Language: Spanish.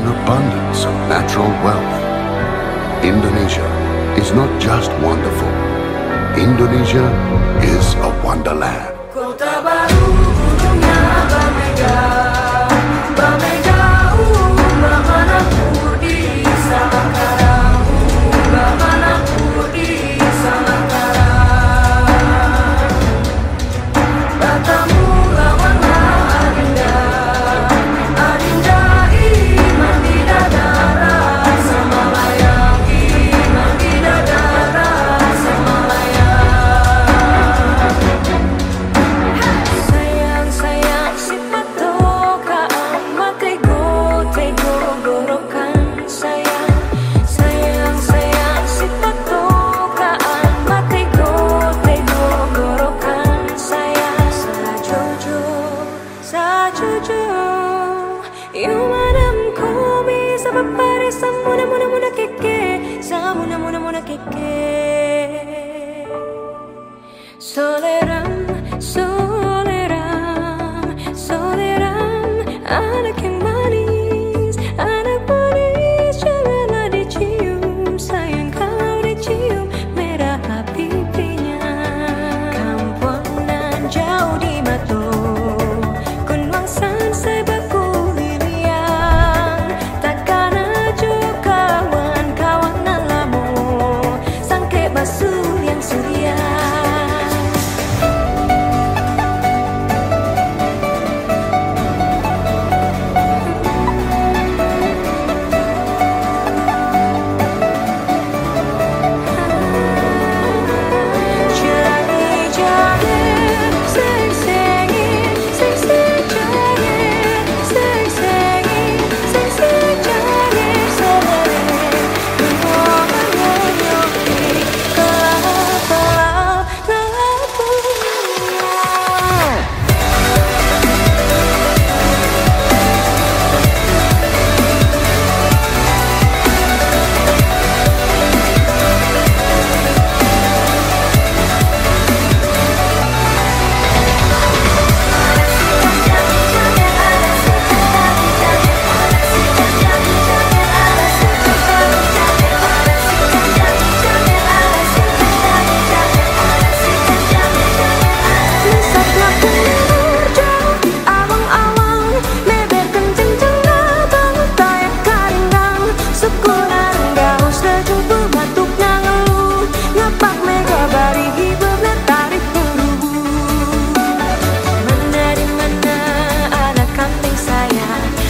an abundance of natural wealth. Indonesia is not just wonderful. Indonesia is a wonderland. mona, mona, mona, que que, esa mona, mona, mona, que que. Soleram, soleram, soleram, ana que Yeah. now